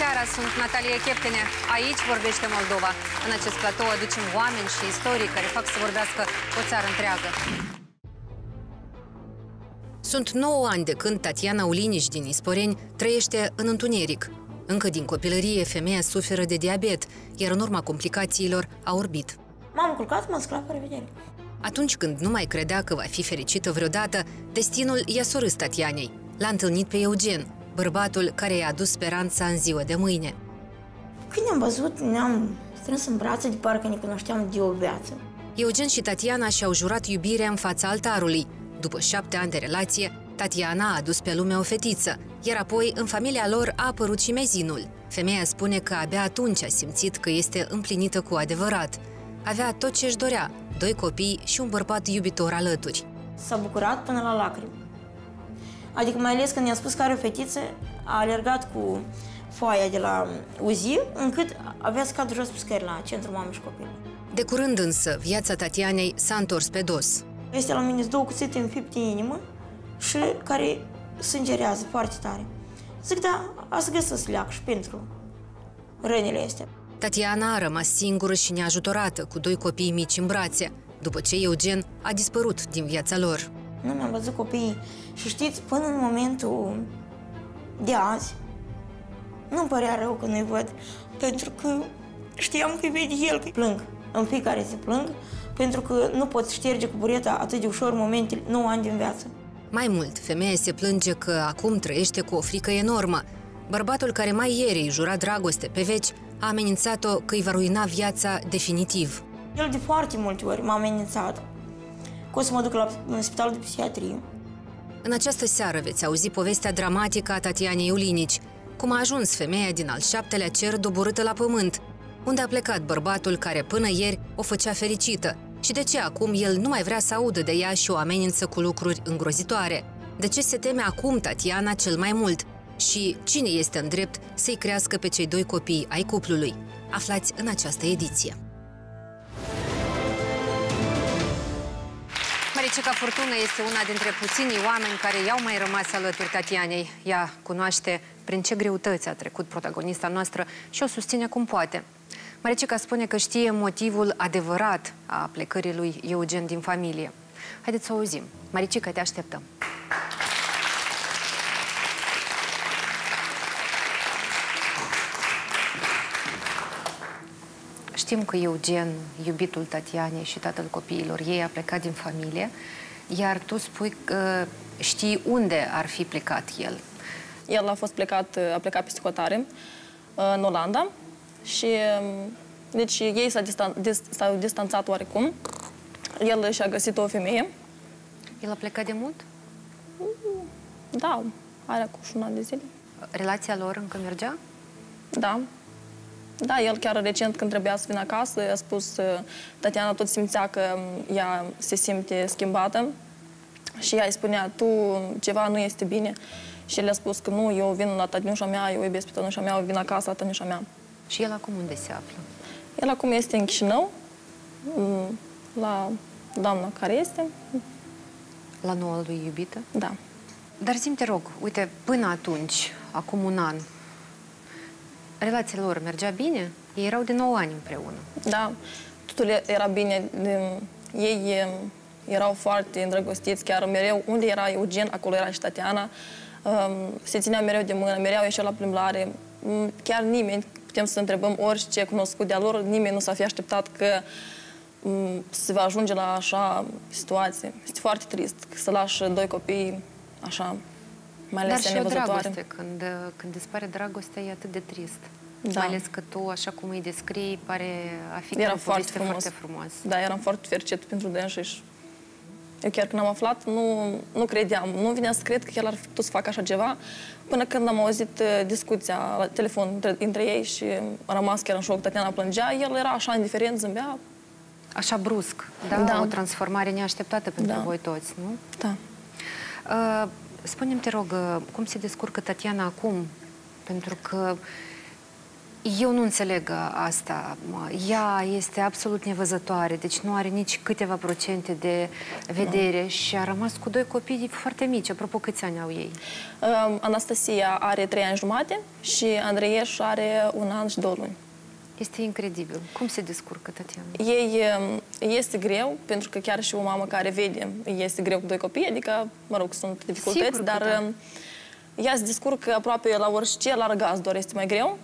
seara, sunt Natalia Cheptene. Aici vorbește Moldova. În acest platou aducem oameni și istorii care fac să vorbească o țară întreagă. Sunt 9 ani de când Tatiana Ulinici din Isporeni trăiește în întuneric. Încă din copilărie, femeia suferă de diabet, iar în urma complicațiilor a orbit. M-am culcat, m-am sculat, pe revedere. Atunci când nu mai credea că va fi fericită vreodată, destinul i-a surâs Tatianei. L-a întâlnit pe Eugen, bărbatul care i-a adus speranța în ziua de mâine. Când ne-am văzut, ne-am strâns în brațe de parcă ne cunoșteam de o viață. Eugen și Tatiana și-au jurat iubirea în fața altarului. După șapte ani de relație, Tatiana a adus pe lume o fetiță, iar apoi în familia lor a apărut și mezinul. Femeia spune că abia atunci a simțit că este împlinită cu adevărat. Avea tot ce își dorea, doi copii și un bărbat iubitor alături. S-a bucurat până la lacrimi. Adică mai ales când i-a spus că are o fetiță, a alergat cu foaia de la UZI, încât avea scat jos pe scări la Centrul Mamei și Copil. De curând însă, viața Tatianei s-a întors pe dos. Este la mine două cuțite în fipt inimă și care sângerează foarte tare. Zic, da, a să găsesc leac și pentru rănile astea. Tatiana a rămas singură și neajutorată, cu doi copii mici în brațe, după ce Eugen a dispărut din viața lor. Nu mi-am văzut copiii și știți, până în momentul de azi, nu-mi părea rău că nu-i văd, pentru că știam că vede el că plâng. În fiecare zi plâng, pentru că nu pot șterge cu bureta atât de ușor momentele 9 ani din viață. Mai mult, femeia se plânge că acum trăiește cu o frică enormă. Bărbatul care mai ieri îi jura dragoste pe veci a amenințat-o că îi va ruina viața definitiv. El de foarte multe ori m-a amenințat că o să mă duc la în spitalul de psihiatrie. În această seară veți auzi povestea dramatică a Tatianei Ulinici, cum a ajuns femeia din al șaptelea cer doborâtă la pământ, unde a plecat bărbatul care până ieri o făcea fericită și de ce acum el nu mai vrea să audă de ea și o amenință cu lucruri îngrozitoare. De ce se teme acum Tatiana cel mai mult? Și cine este în drept să-i crească pe cei doi copii ai cuplului? Aflați în această ediție. Maricica Furtună este una dintre puținii oameni care i-au mai rămas alături Tatianei. Ea cunoaște prin ce greutăți a trecut protagonista noastră și o susține cum poate. Maricica spune că știe motivul adevărat a plecării lui Eugen din familie. Haideți să o auzim. Maricica, te așteptăm. Știm că Eugen, iubitul Tatianei și tatăl copiilor ei, a plecat din familie, iar tu spui că știi unde ar fi plecat el. El a fost plecat, a plecat pe scotare în Olanda și deci ei s-au distan distan distanțat oarecum. El și-a găsit o femeie. El a plecat de mult? Da, are cu un an de zile. Relația lor încă mergea? Da. Da, el chiar recent când trebuia să vină acasă a spus Tatiana tot simțea că ea se simte schimbată și ea îi spunea, tu ceva nu este bine. Și el a spus că nu, eu vin la tătinușa mea, eu iubesc pe tătinușa mea, eu vin acasă la tătinușa mea. Și el acum unde se află? El acum este în Chișinău, la doamna care este. La noua lui iubită? Da. Dar zi te rog, uite, până atunci, acum un an, relația lor mergea bine? Ei erau de 9 ani împreună. Da, totul era bine. Ei erau foarte îndrăgostiți, chiar mereu. Unde era Eugen, acolo era și Tatiana. Se ținea mereu de mână, mereu ieșeau la plimbare. Chiar nimeni, putem să întrebăm orice cunoscut de-a lor, nimeni nu s-a fi așteptat că se va ajunge la așa situație. Este foarte trist să lași doi copii așa, mai ales Dar și o dragoste, când, când dispare dragostea, e atât de trist. Da. Mai ales că tu, așa cum îi descrii, pare a fi era foarte frumos. foarte frumos. Da, eram foarte fericit pentru dânsa și eu chiar când am aflat, nu, nu credeam. Nu vinea să cred că el ar fi putut să facă așa ceva, până când am auzit uh, discuția la telefon între, între ei și am rămas chiar în șoc. Tatiana plângea, el era așa indiferent, zâmbea. Așa brusc, da? da. O transformare neașteptată pentru da. voi toți, nu? Da. Uh, Spune-mi, te rog, cum se descurcă Tatiana acum? Pentru că Eu nu înțeleg uh, asta. Mă. Ea este absolut nevăzătoare, deci nu are nici câteva procente de vedere no. și a rămas cu doi copii foarte mici. Apropo, câți ani au ei? Um, Anastasia are trei ani jumate și Andreieș are un an și două luni. Este incredibil. Cum se descurcă, Tatiana? Ei um, este greu, pentru că chiar și o mamă care vede, este greu cu doi copii, adică, mă rog, sunt dificultăți, Sigur dar da. Um, ea se descurcă aproape la orice, la răgaz doar este mai greu.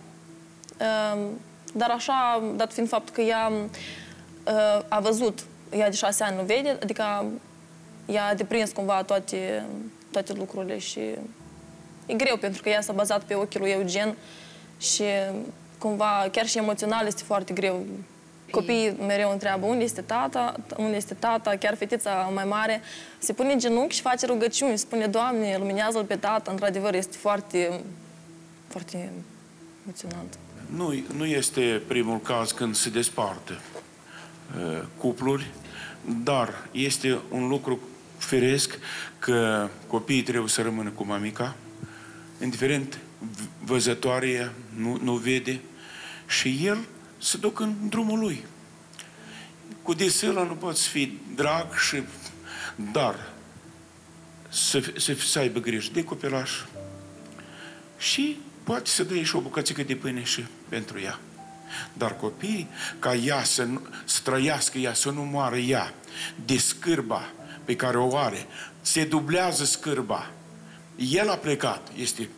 Um, dar așa, dat fiind faptul că ea uh, a văzut, ea de șase ani nu vede, adică ea a deprins cumva toate, toate lucrurile și e greu pentru că ea s-a bazat pe ochii lui Eugen și cumva, chiar și emoțional este foarte greu. Copiii mereu întreabă unde este tata, unde este tata, chiar fetița mai mare se pune în genunchi și face rugăciuni, spune, Doamne, luminează-l pe tata, într-adevăr este foarte, foarte emoționant. Nu, nu este primul caz când se desparte uh, cupluri, dar este un lucru firesc că copiii trebuie să rămână cu mamica, indiferent văzătoare nu, nu vede, și el se duc în drumul lui. Cu desilă nu poți fi drag și dar să, să, să aibă grijă de copilaș și poate să dea și o bucățică de pâine și pentru ea. Dar copiii, ca ea să, nu, să trăiască ea, să nu moară ea de scârba pe care o are, se dublează scârba. El a plecat, este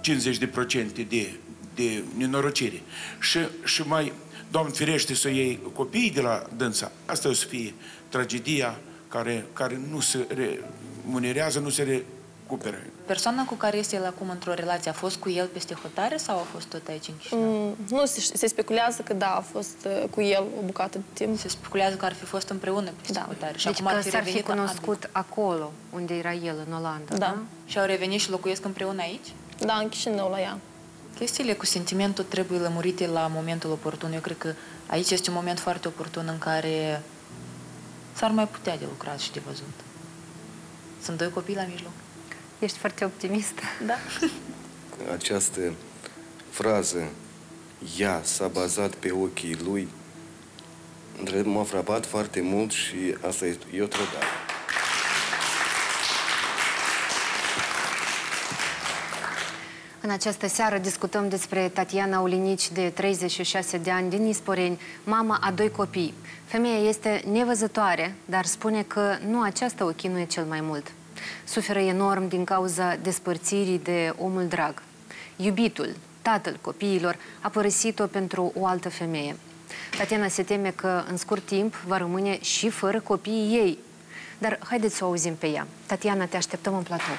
50% de, de de nenorocire. Și, și mai, Doamne firește, să iei copiii de la dânsa. Asta o să fie tragedia care, care nu se remunerează, nu se recuperă. Persoana cu care este el acum într-o relație a fost cu el peste hotare sau a fost tot aici în Chișinău? Mm, nu, se, se speculează că da, a fost uh, cu el o bucată de timp. Se speculează că ar fi fost împreună peste da. hotare. Și deci acum că s-ar fi cunoscut acolo, unde era el, în Olanda, da? da? Și au revenit și locuiesc împreună aici? Da, în Chișinău, la ea. Chestiile cu sentimentul trebuie lămurite la momentul oportun. Eu cred că aici este un moment foarte oportun în care s-ar mai putea de lucrat și de văzut. Sunt doi copii la mijloc. Ești foarte optimist. Da. Această frază, ea s-a bazat pe ochii lui, m-a frapat foarte mult și asta e, e o trădare. În această seară discutăm despre Tatiana Ulinici, de 36 de ani, din Isporeni, mama a doi copii. Femeia este nevăzătoare, dar spune că nu aceasta o chinuie cel mai mult. Suferă enorm din cauza despărțirii de omul drag. Iubitul, tatăl copiilor, a părăsit-o pentru o altă femeie. Tatiana se teme că în scurt timp va rămâne și fără copiii ei. Dar haideți să o auzim pe ea. Tatiana, te așteptăm în platou.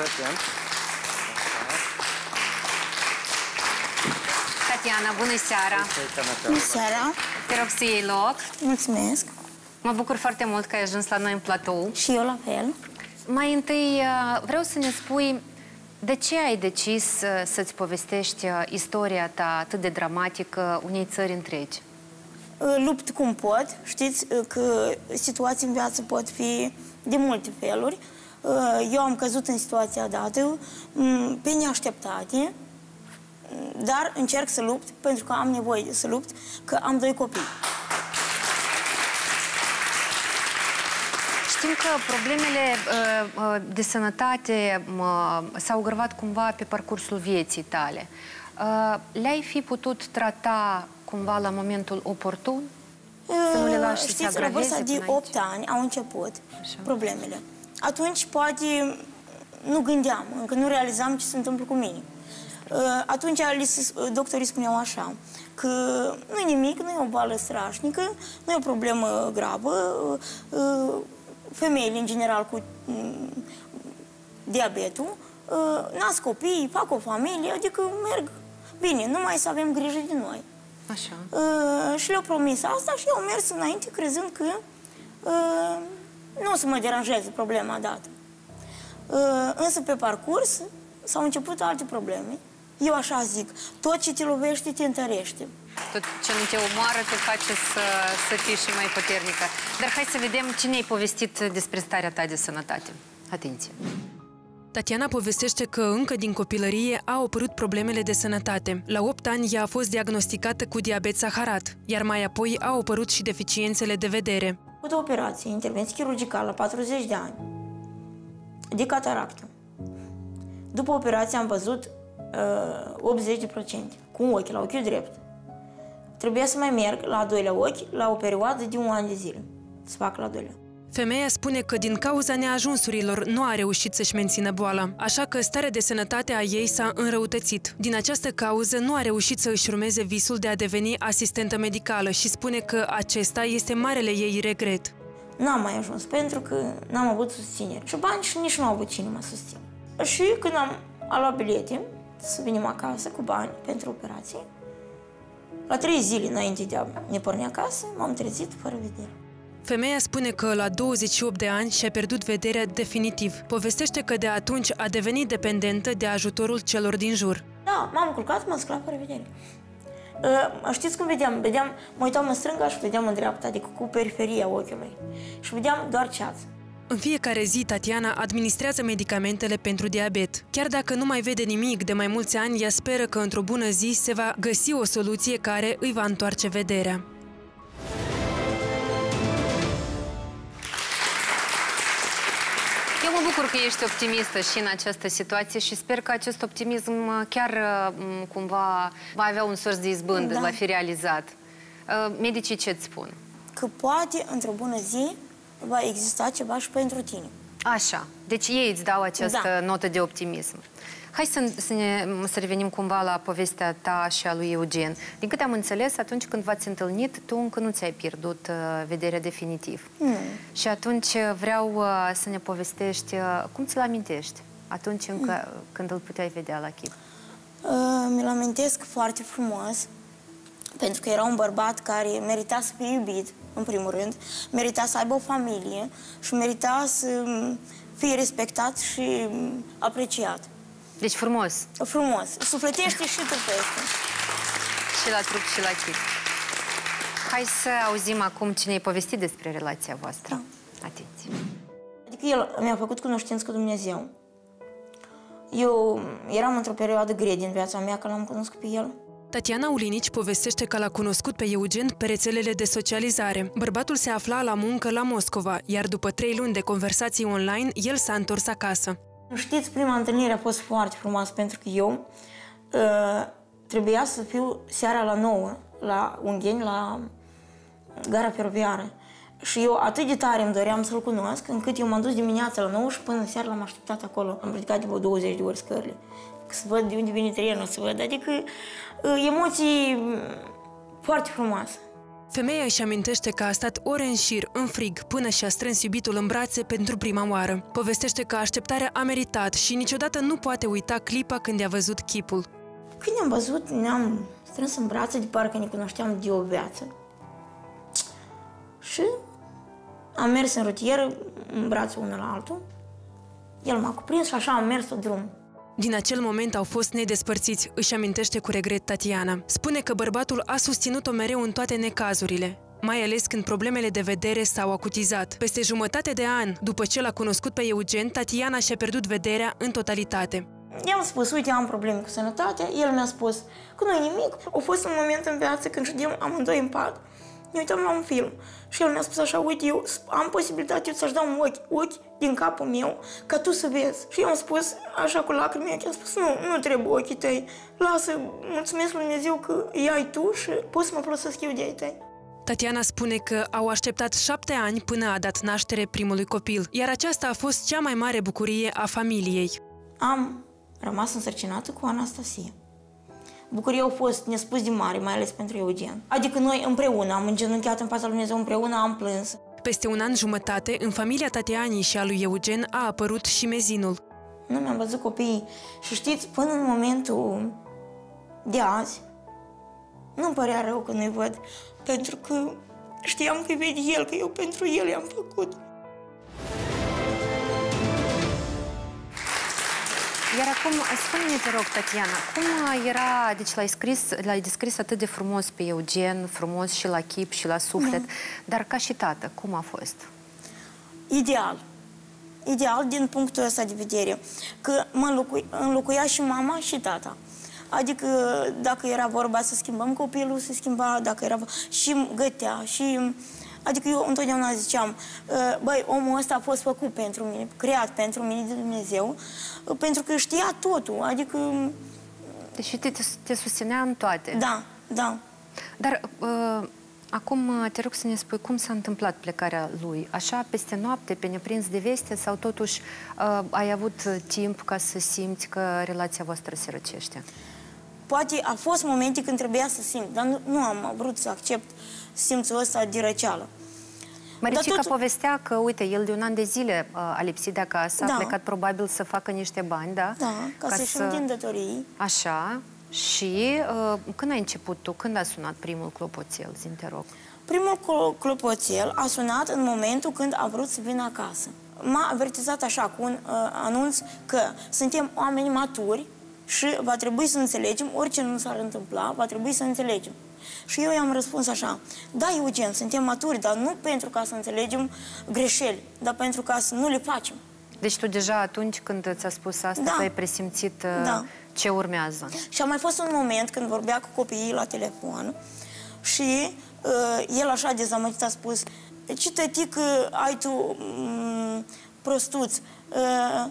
Atent. Tatiana, bună seara! Bună seara! Te rog să iei loc. Mulțumesc! Mă bucur foarte mult că ai ajuns la noi în platou. Și eu la fel. Mai întâi uh, vreau să ne spui de ce ai decis uh, să-ți povestești uh, istoria ta atât de dramatică unei țări întregi? Lupt cum pot. Știți că situații în viață pot fi de multe feluri. Uh, eu am căzut în situația dată, mm, pe neașteptate, mm, dar încerc să lupt pentru că am nevoie să lupt, că am doi copii. Știm că problemele uh, uh, de sănătate s-au grăvat cumva pe parcursul vieții tale. Le-ai fi putut trata cumva la momentul oportun? Să nu le lași Știți, să se la vârsta de 8 ani au început Așa. problemele atunci poate nu gândeam, încă nu realizam ce se întâmplă cu mine. Uh, atunci doctorii spuneau așa, că nu e nimic, nu e o boală strașnică, nu e o problemă gravă, uh, femeile în general cu mm, diabetul, uh, nasc copii, fac o familie, adică merg bine, numai să avem grijă de noi. Așa. Și le-au promis asta și eu am mers înainte crezând că nu o să mă deranjeze problema dată. Uh, însă pe parcurs s-au început alte probleme. Eu așa zic, tot ce te lovește te întărește. Tot ce nu te omoară te face să, să fii și mai puternică. Dar hai să vedem cine ai povestit despre starea ta de sănătate. Atenție! Tatiana povestește că încă din copilărie au apărut problemele de sănătate. La 8 ani ea a fost diagnosticată cu diabet saharat, iar mai apoi au apărut și deficiențele de vedere. Cu o operație, intervenție chirurgicală la 40 de ani, de cataractă. După operație am văzut uh, 80% cu un ochi, la ochiul drept. Trebuia să mai merg la doilea ochi la o perioadă de un an de zile, să fac la doilea. Femeia spune că din cauza neajunsurilor nu a reușit să-și mențină boala, așa că starea de sănătate a ei s-a înrăutățit. Din această cauză nu a reușit să își urmeze visul de a deveni asistentă medicală și spune că acesta este marele ei regret. N-am mai ajuns pentru că n-am avut susținere și bani și nici nu am avut cine mă susține. Și când am luat bilete să venim acasă cu bani pentru operație, la trei zile înainte de a ne porni acasă, m-am trezit fără vedere. Femeia spune că la 28 de ani și-a pierdut vederea definitiv. Povestește că de atunci a devenit dependentă de ajutorul celor din jur. Da, m-am culcat, m-am sculat fără vedere. Uh, știți cum vedeam? vedeam? Mă uitam în stânga și vedeam în dreapta, adică cu periferia ochiului. Și vedeam doar ceață. În fiecare zi, Tatiana administrează medicamentele pentru diabet. Chiar dacă nu mai vede nimic de mai mulți ani, ea speră că într-o bună zi se va găsi o soluție care îi va întoarce vederea. Bucur că ești optimistă și în această situație și sper că acest optimism chiar cumva va avea un sors de izbândă, da. va fi realizat. Medicii ce îți spun? Că poate, într-o bună zi, va exista ceva și pentru tine. Așa. Deci ei îți dau această da. notă de optimism. Hai să, să, ne, să revenim cumva la povestea ta și a lui Eugen. Din câte am înțeles, atunci când v-ați întâlnit, tu încă nu ți-ai pierdut uh, vederea definitiv. Mm. Și atunci uh, vreau uh, să ne povestești uh, cum ți-l amintești atunci încă, mm. când îl puteai vedea la chip. Uh, mi-l amintesc foarte frumos, pentru că era un bărbat care merita să fie iubit, în primul rând, merita să aibă o familie și merita să fie respectat și apreciat. Deci frumos. Frumos. Sufletește și trupește. Și la trup și la chip. Hai să auzim acum cine ai povestit despre relația voastră. Da. Atenție. Adică el mi-a făcut cunoștință cu Dumnezeu. Eu eram într-o perioadă grea din viața mea, că l-am cunoscut pe el. Tatiana Ulinici povestește că l-a cunoscut pe Eugen pe rețelele de socializare. Bărbatul se afla la muncă la Moscova, iar după trei luni de conversații online, el s-a întors acasă. Știți, prima întâlnire a fost foarte frumoasă pentru că eu uh, trebuia să fiu seara la 9 la Ungheni, la gara feroviară. Și eu atât de tare îmi doream să-l cunosc, încât eu m-am dus dimineața la 9 și până seara l-am așteptat acolo. Am ridicat de 20 de ori scările. Să văd de unde vine trenul, să văd. Adică uh, emoții foarte frumoase. Femeia își amintește că a stat ore în șir, în frig, până și-a strâns iubitul în brațe pentru prima oară. Povestește că așteptarea a meritat și niciodată nu poate uita clipa când i-a văzut chipul. Când ne-am văzut, ne-am strâns în brațe de parcă ne cunoșteam de o viață. Și am mers în rutieră, în brațul unul la altul. El m-a cuprins și așa am mers tot drumul. Din acel moment au fost nedespărțiți, își amintește cu regret Tatiana. Spune că bărbatul a susținut-o mereu în toate necazurile, mai ales când problemele de vedere s-au acutizat. Peste jumătate de an, după ce l-a cunoscut pe Eugen, Tatiana și-a pierdut vederea în totalitate. I-am spus, uite, am probleme cu sănătatea. El mi-a spus că nu e nimic. A fost un moment în viață când ședem amândoi în pat ne uităm la un film și el mi-a spus așa, uite, eu am posibilitatea să-și dau un ochi, ochi din capul meu, ca tu să vezi. Și eu am spus, așa cu lacrimi, am spus, nu, nu trebuie ochii tăi, lasă, mulțumesc lui Dumnezeu că îi ai tu și poți să mă folosesc eu de ai tăi. Tatiana spune că au așteptat șapte ani până a dat naștere primului copil, iar aceasta a fost cea mai mare bucurie a familiei. Am rămas însărcinată cu Anastasia. Bucuria a fost nespus de mare, mai ales pentru Eugen. Adică noi împreună am îngenunchiat în fața lui Dumnezeu, împreună am plâns. Peste un an jumătate, în familia Tatianii și a lui Eugen a apărut și mezinul. Nu mi-am văzut copiii și știți, până în momentul de azi, nu-mi părea rău că nu-i văd, pentru că știam că vede el, că eu pentru el i-am făcut. Iar acum, spune-ne, te rog, Tatiana, cum era, deci l-ai scris, l-ai descris atât de frumos pe Eugen, frumos și la chip și la suflet, da. dar ca și tată, cum a fost? Ideal. ideal din punctul ăsta de vedere, că mă înlocui, înlocuia și mama și tata. Adică dacă era vorba să schimbăm copilul, se schimba, dacă era și gătea, și... Adică eu întotdeauna ziceam, ă, băi, omul ăsta a fost făcut pentru mine, creat pentru mine de Dumnezeu, pentru că știa totul, adică... Deci te, te susținea în toate. Da, da. Dar uh, acum te rog să ne spui cum s-a întâmplat plecarea lui. Așa, peste noapte, pe neprins de veste sau totuși uh, ai avut timp ca să simți că relația voastră se răcește? Poate a fost momente când trebuia să simt, dar nu, nu am vrut să accept simțul ăsta de răceală. Maricica tot... povestea că, uite, el de un an de zile uh, a lipsit de acasă, da. a plecat probabil să facă niște bani, da? Da, ca, ca să-și să... datorii. Așa. Și uh, când ai început tu? Când a sunat primul clopoțel, zin te rog? Primul clopoțel a sunat în momentul când a vrut să vină acasă. M-a avertizat așa cu un uh, anunț că suntem oameni maturi și va trebui să înțelegem, orice nu s-ar întâmpla, va trebui să înțelegem. Și eu i-am răspuns așa, da, Eugen, suntem maturi, dar nu pentru ca să înțelegem greșeli, dar pentru ca să nu le facem. Deci tu deja atunci când ți-a spus asta, da. ai presimțit uh, da. ce urmează. Și a mai fost un moment când vorbea cu copiii la telefon și uh, el așa dezamăgit a spus, ce tătică ai tu mm, prostuț, uh, uh,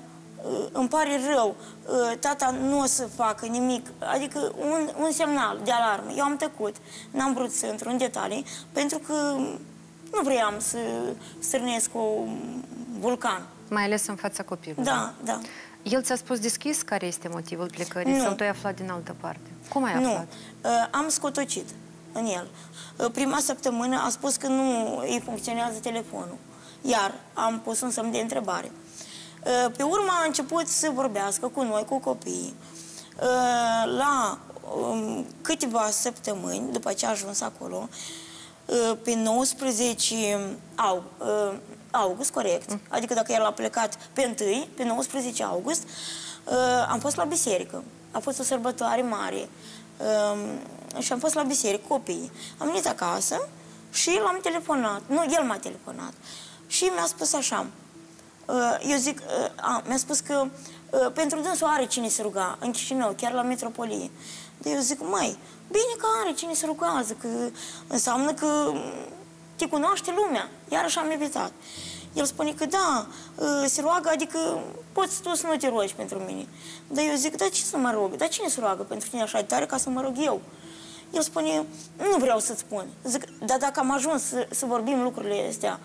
îmi pare rău, uh, tata nu o să facă nimic, adică un, un semnal de alarmă. Eu am tăcut, n-am vrut să intru în detalii, pentru că nu vreau să stârnesc un vulcan. Mai ales în fața copilului. Da, da. El ți-a spus deschis care este motivul plecării nu. sau tu ai aflat din altă parte? Cum ai aflat? Nu. Uh, am scotocit în el. Uh, prima săptămână a spus că nu îi funcționează telefonul. Iar am pus un semn de întrebare. Uh, pe urmă a început să vorbească cu noi, cu copiii. La um, câteva săptămâni, după ce a ajuns acolo, pe 19 au, august, corect, mm. adică dacă el a plecat pe 1, pe 19 august, uh, am fost la biserică. A fost o sărbătoare mare uh, și am fost la biserică, copiii. Am venit acasă și l-am telefonat. Nu, el m-a telefonat. Și mi-a spus așa, uh, eu zic, uh, mi-a spus că uh, pentru dânsul are cine se ruga în Chișinău, chiar la metropolie. De eu zic, mai bine că are cine se rugează, că înseamnă că te cunoaște lumea. Iarăși am evitat. El spune că da, ă, se roagă, adică poți tu să nu te rogi pentru mine. Dar eu zic, dar ce să mă rog? Dar cine se roagă pentru tine așa de tare ca să mă rog eu? El spune, nu vreau să-ți spun. Zic, dar dacă am ajuns să, să vorbim lucrurile astea,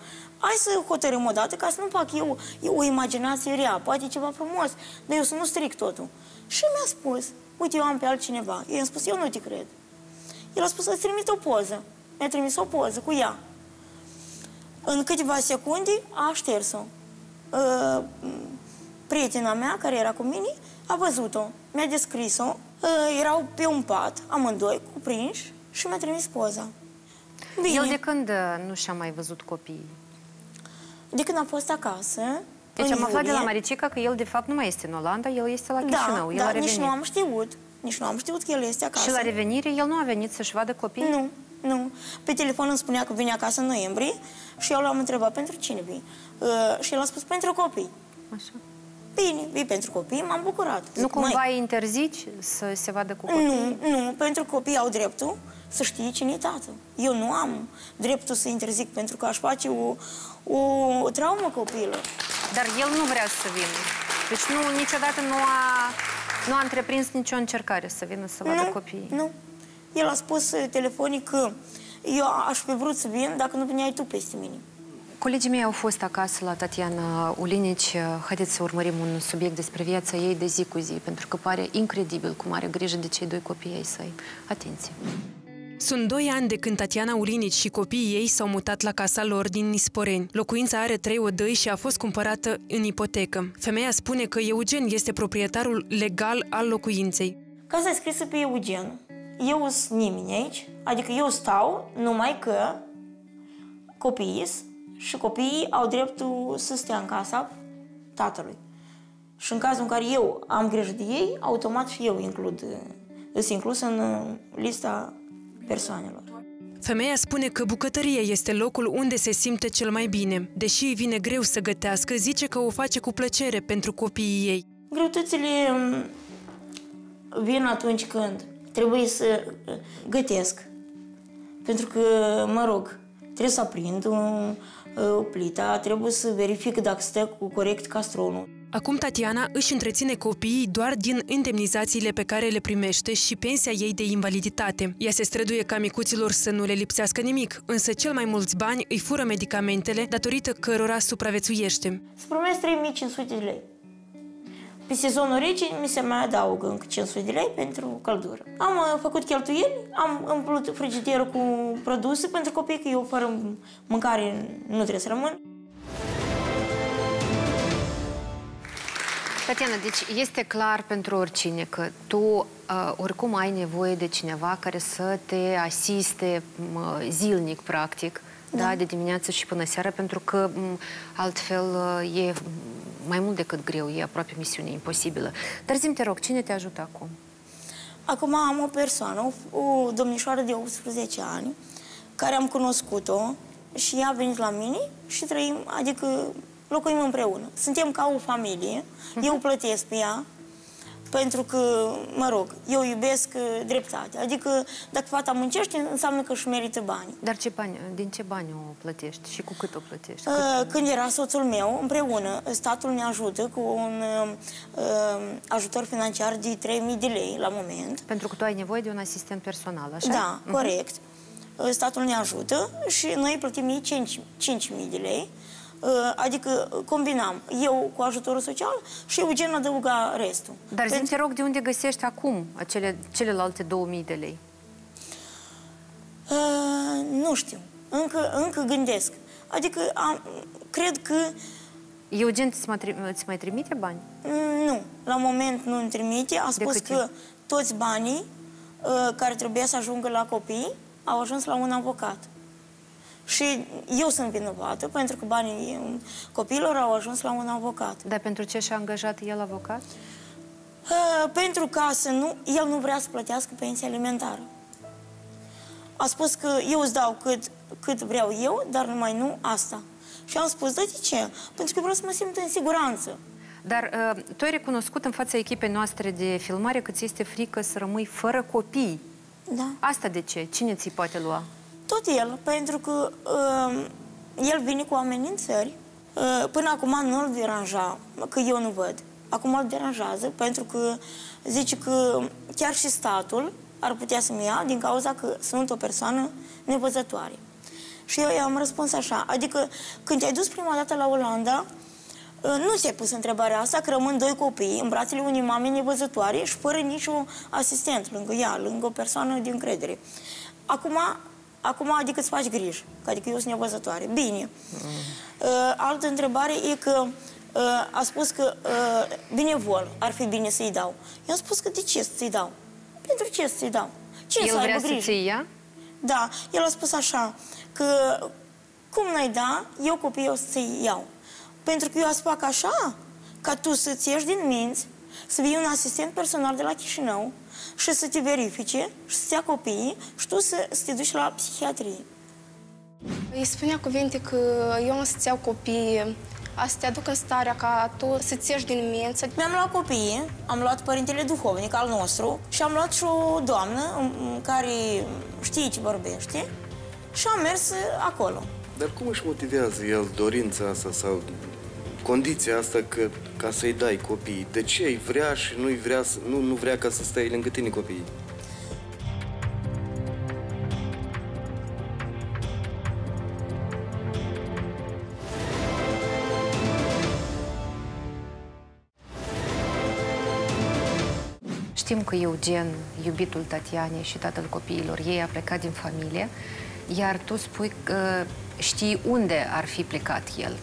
hai să hotărâm o dată ca să nu fac eu, eu o imaginație rea, poate ceva frumos, dar eu să nu stric totul. Și mi-a spus, uite, eu am pe altcineva. Eu i-am spus, eu nu te cred. El a spus să-ți trimit o poză. Mi-a trimis o poză cu ea. În câteva secunde a șters-o. Uh, prietena mea, care era cu mine, a văzut-o, mi-a descris-o. Uh, erau pe un pat, amândoi, cuprinși, și mi-a trimis poza. Bine. El de când uh, nu și-a mai văzut copiii? De când a fost acasă, deci am aflat de la Maricica că el de fapt nu mai este în Olanda, el este la da, Chișinău. Da, el da, nici nu am știut. Nici nu am știut că el este acasă. Și la revenire el nu a venit să-și vadă copiii? Nu, nu. Pe telefon îmi spunea că vine acasă în noiembrie și eu l-am întrebat pentru cine vii. Uh, și el a spus pentru copii. Așa. Bine, vii pentru copii, m-am bucurat. Nu cumva mai... interzici să se vadă cu copii? Nu, nu, pentru copii au dreptul să știe cine e tatăl. Eu nu am dreptul să interzic pentru că aș face o, o, o traumă copilă. Dar el nu vrea să vină. Deci nu, niciodată nu a, nu a întreprins nicio încercare să vină să vadă nu, copiii. Nu, el a spus uh, telefonic că eu aș fi vrut să vin dacă nu veneai tu peste mine. Colegii mei au fost acasă la Tatiana Ulinici. Haideți să urmărim un subiect despre viața ei de zi cu zi, pentru că pare incredibil cum are grijă de cei doi copii ai săi. Atenție! Sunt doi ani de când Tatiana Ulinici și copiii ei s-au mutat la casa lor din Nisporeni. Locuința are trei odăi și a fost cumpărată în ipotecă. Femeia spune că Eugen este proprietarul legal al locuinței. Casa e scrisă pe Eugen eu sunt nimeni aici, adică eu stau numai că copiii și copiii au dreptul să stea în casa tatălui. Și în cazul în care eu am grijă de ei, automat și eu includ, sunt inclus în lista persoanelor. Femeia spune că bucătăria este locul unde se simte cel mai bine. Deși îi vine greu să gătească, zice că o face cu plăcere pentru copiii ei. Greutățile mm, vin atunci când trebuie să uh, gătesc. Pentru că, mă rog, trebuie să aprind un, o plită, trebuie să verific dacă stă cu corect castronul. Acum Tatiana își întreține copiii doar din indemnizațiile pe care le primește și pensia ei de invaliditate. Ea se străduie ca micuților să nu le lipsească nimic, însă cel mai mulți bani îi fură medicamentele datorită cărora supraviețuiește. Să primesc 3500 de lei. Pe sezonul rece mi se mai adaugă încă 500 de lei pentru căldură. Am uh, făcut cheltuieli, am împlut frigiderul cu produse pentru copii, că eu fără mâncare nu trebuie să rămân. Tatiana, deci este clar pentru oricine că tu uh, oricum ai nevoie de cineva care să te asiste uh, zilnic, practic, da. da, de dimineață și până seara, pentru că m, altfel uh, e mai mult decât greu, e aproape misiune imposibilă. Dar zi te rog, cine te ajută acum? Acum am o persoană, o, o domnișoară de 18 ani, care am cunoscut-o și ea a venit la mine și trăim, adică locuim împreună. Suntem ca o familie, eu plătesc pe ea, pentru că, mă rog, eu iubesc uh, dreptate. Adică, dacă fata muncește, înseamnă că își merită bani. Dar ce bani, din ce bani o plătești și cu cât o plătești? Uh, cât? Când era soțul meu, împreună, statul ne ajută cu un uh, uh ajutor financiar de 3.000 de lei la moment. Pentru că tu ai nevoie de un asistent personal, așa? Da, uh-huh. corect. Statul ne ajută și noi plătim 5.000 de lei Uh, adică uh, combinam eu cu ajutorul social și Eugen adăuga restul. Dar zi te rog, de unde găsești acum acele, celelalte 2000 de lei? Uh, nu știu. Încă, încă gândesc. Adică am, cred că... Eugen îți mai, îți mai trimite bani? Mm, nu. La moment nu îmi trimite. A spus că toți banii uh, care trebuia să ajungă la copii au ajuns la un avocat. Și eu sunt vinovată pentru că banii copiilor au ajuns la un avocat. Dar pentru ce și-a angajat el avocat? Uh, pentru ca să nu, el nu vrea să plătească pensia alimentară. A spus că eu îți dau cât, cât vreau eu, dar numai nu asta. Și am spus, da, de ce? Pentru că vreau să mă simt în siguranță. Dar uh, tu ai recunoscut în fața echipei noastre de filmare că ți este frică să rămâi fără copii. Da. Asta de ce? Cine ți poate lua? Tot el, pentru că uh, el vine cu amenințări. Uh, până acum nu îl deranja, că eu nu văd. Acum îl deranjează pentru că zice că chiar și statul ar putea să-mi ia din cauza că sunt o persoană nevăzătoare. Și eu i-am răspuns așa, adică când te-ai dus prima dată la Olanda, uh, nu ți-ai pus întrebarea asta că rămân doi copii în brațele unei mame nevăzătoare și fără niciun asistent lângă ea, lângă o persoană de încredere. Acum Acum, adică îți faci griji, adică eu sunt nevăzătoare. Bine. Mm. Uh, altă întrebare e că uh, a spus că uh, binevol ar fi bine să-i dau. Eu am spus că de ce să-i dau? Pentru ce să-i dau? Ce El să vrea să ți ia? Da, el a spus așa, că cum n-ai da, eu copiii o să-ți iau. Pentru că eu să fac așa, ca tu să-ți ieși din minți, să vii un asistent personal de la Chișinău, și să te verifice și să-ți ia copiii și tu să, să te duci la psihiatrie. Îi spunea cuvinte că eu am să-ți iau copiii, a să te aduc în starea ca tu să-ți ieși din mință. Mi-am luat copiii, am luat părintele duhovnic al nostru și am luat și o doamnă care știe ce vorbește și am mers acolo. Dar cum își motivează el dorința asta sau condiția asta că, ca să-i dai copiii. De ce îi vrea și nu vrea, nu, nu vrea ca să stai lângă tine copiii? Știm că Eugen, iubitul Tatianei și tatăl copiilor ei, a plecat din familie, iar tu spui că știi unde ar fi plecat el.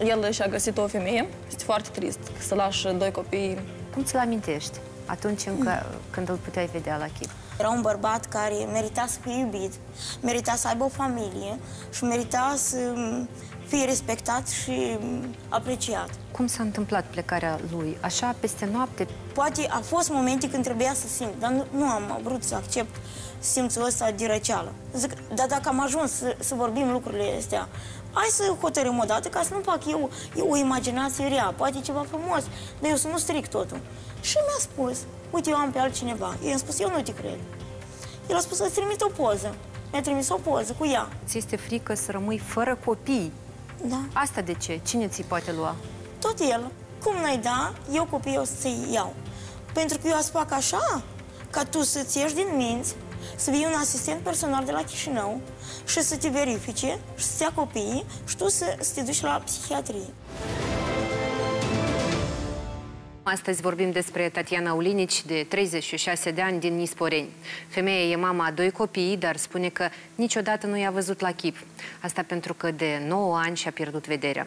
El și-a găsit o femeie. Este foarte trist să lași doi copii. Cum ți-l amintești atunci încă, mm. când îl puteai vedea la chip? Era un bărbat care merita să fie iubit, merita să aibă o familie și merita să mm, fie respectat și mm, apreciat. Cum s-a întâmplat plecarea lui? Așa, peste noapte? Poate a fost momente când trebuia să simt, dar nu, nu am vrut să accept simțul ăsta de răceală. Zic, dar dacă am ajuns să, să vorbim lucrurile astea, hai să hotărâm o dată ca să nu fac eu, eu o imaginație rea, poate ceva frumos, dar eu să nu stric totul. Și mi-a spus, uite, eu am pe altcineva. Eu i-am spus, eu nu te cred. El a spus să-ți trimit o poză. Mi-a trimis o poză cu ea. Ți este frică să rămâi fără copii? Da. Asta de ce? Cine ți poate lua? Tot el. Cum n-ai da, eu copiii o să-ți iau. Pentru că eu să fac așa, ca tu să-ți ieși din minți, să vii un asistent personal de la Chișinău și să te verifice și să-ți ia copiii și tu să, să te duci la psihiatrie. Astăzi vorbim despre Tatiana Ulinici, de 36 de ani, din Nisporeni. Femeia e mama a doi copii, dar spune că niciodată nu i-a văzut la chip. Asta pentru că de 9 ani și-a pierdut vederea.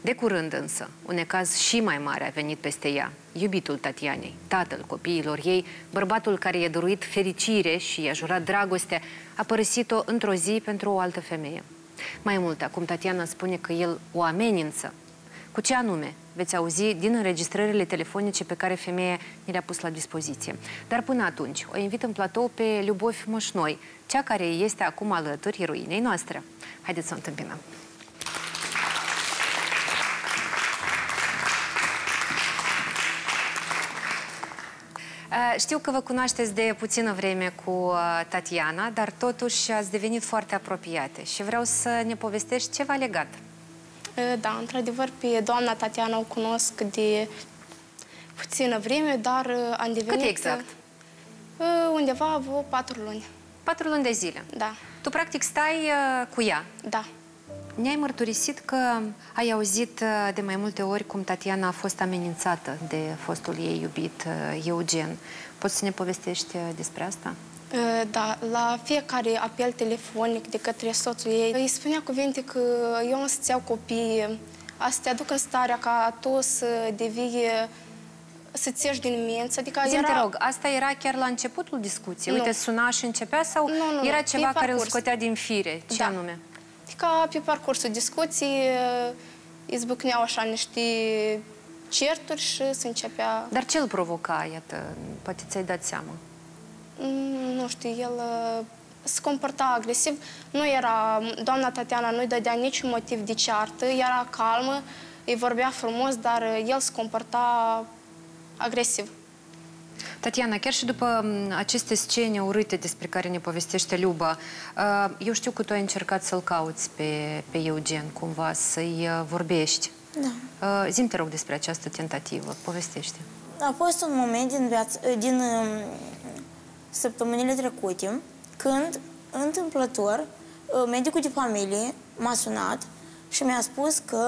De curând însă, un necaz și mai mare a venit peste ea. Iubitul Tatianei, tatăl copiilor ei, bărbatul care i-a dăruit fericire și i-a jurat dragoste, a părăsit-o într-o zi pentru o altă femeie. Mai mult, acum Tatiana spune că el o amenință. Cu ce anume? Veți auzi din înregistrările telefonice pe care femeia ni le-a pus la dispoziție. Dar până atunci, o invit în platou pe Lubofi Moșnoi, cea care este acum alături eroinei noastre. Haideți să o întâmpinăm. Știu că vă cunoașteți de puțină vreme cu Tatiana, dar totuși ați devenit foarte apropiate și vreau să ne povestești ceva legat. Da, într-adevăr, pe doamna Tatiana o cunosc de puțină vreme, dar am devenit... Cât exact? Undeva vreo patru luni. Patru luni de zile? Da. Tu, practic, stai cu ea? Da. Ne-ai mărturisit că ai auzit de mai multe ori cum Tatiana a fost amenințată de fostul ei iubit, Eugen. Poți să ne povestești despre asta? Da, la fiecare apel telefonic de către soțul ei îi spunea cuvinte că eu am să-ți iau copii, a să te aduc în starea ca tu să devii să-ți ieși din minți. Adică Zim, era... te rog, asta era chiar la începutul discuției? Nu. Uite, suna și începea sau nu, nu, era ceva care îl scotea din fire? Ce da. anume? Adică pe parcursul discuției izbucneau așa niște certuri și se începea... Dar ce îl provoca, iată? Poate ți-ai dat seama. Nu știu, el se comporta agresiv. Nu era, doamna Tatiana nu-i dădea niciun motiv de ceartă, era calmă, îi vorbea frumos, dar el se comporta agresiv. Tatiana, chiar și după aceste scene urâte despre care ne povestește Luba, eu știu că tu ai încercat să-l cauți pe, pe Eugen, cumva, să-i vorbești. Da. Zim, te rog, despre această tentativă. Povestește. A fost un moment din, viață, din săptămânile trecute, când, întâmplător, medicul de familie m-a sunat și mi-a spus că